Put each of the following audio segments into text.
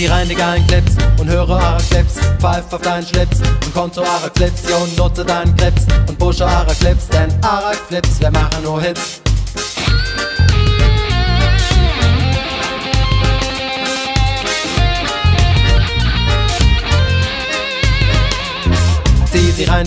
sie rein, die geilen Clips und höre eure Clips. Pfeif auf deinen Schlips und konto eure Clips. Jo, nutze deinen Clips und pushe eure Clips, denn eure Clips, wir machen nur Hits.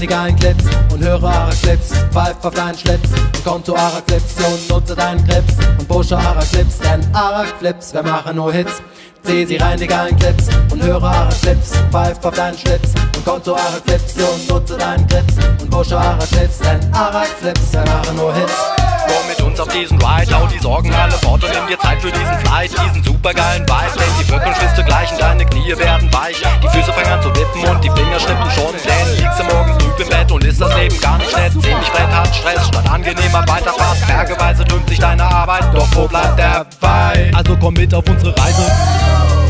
Geilen Clips und höre eure Clips. Pfeif auf deinen Schlips und komm zu eurer Clips. Und nutze deinen Clips und pushe eure Clips, denn eure Clips, wir machen nur Hits. Zieh sie rein, die geilen Clips und höre eure Clips. Pfeif auf deinen Schlips und komm zu eurer Clips. Und nutze deinen Clips und pushe eure Clips, denn eure Clips, wir machen nur Hits. Komm mit uns auf diesen Ride, hau die Sorgen alle fort und nimm dir Zeit für diesen Flight, diesen supergeilen Vibe, denn die Wirkungsschlüsse gleichen, deine Knie werden weich, die Füße fangen an zu wippen und die Finger schnippen schon, denn ist das Leben gar nicht nett, ziemlich brett, hat Stress, statt angenehmer Weiterfahrt, bergeweise türmt sich deine Arbeit, doch wo bleibt der Vibe? Also komm mit auf unsere Reise.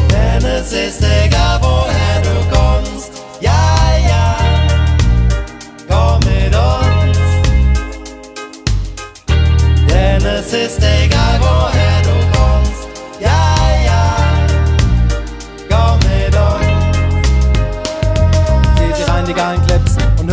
Denn es ist egal, woher du kommst, ja, ja, komm mit uns. Denn es ist egal,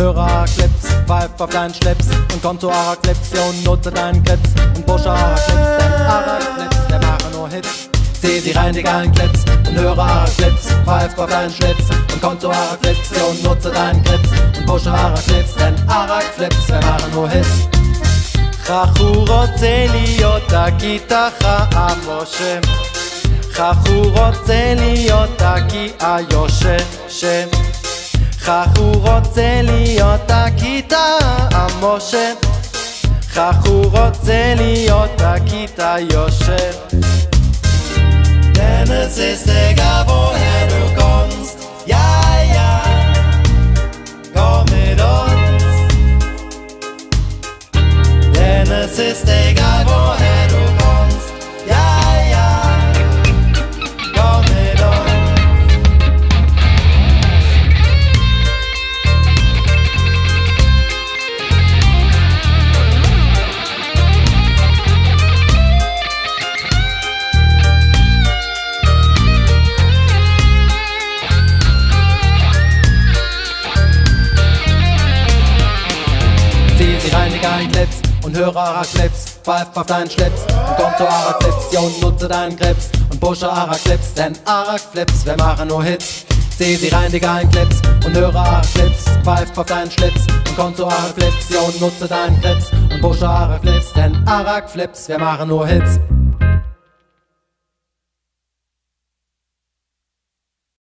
Clips und höre eure Clips. Pfeif auf deinen Schlips und komm zu eurer Clips. Ja, und nutze deinen Clips und pushe eure Clips, denn eure Clips, wir machen nur Hits. Zieh sie rein, die geilen Clips und höre eure Clips. Pfeif auf deinen Schlips und komm zu eurer Clips. Ja, und nutze deinen Clips und pushe eure Clips, denn eure Clips, wir machen nur Hits. איך הוא רוצה להיות הגיטרה המושם איך הוא רוצה להיות הגי היושם שם איך הוא רוצה להיות הגיטרה המושם איך הוא רוצה להיות הגיטרה יושב Denn es ist egal woher du kommst, ja, ja, komm mit uns. Denn es ist egal, geilen Clips und höre eure Clips. Pfeif auf deinen Schlips und komm zu eurer Clips. Ja, und nutze deinen Grips und pushe eure Clips, denn eure Clips, wir machen nur Hits. Zieh sie rein, die geilen Clips und höre eure Clips. Pfeif auf deinen Schlips und komm zu eurer Clips. Ja, und nutze deinen Grips und pushe eure Clips, denn eure Clips, wir machen nur Hits.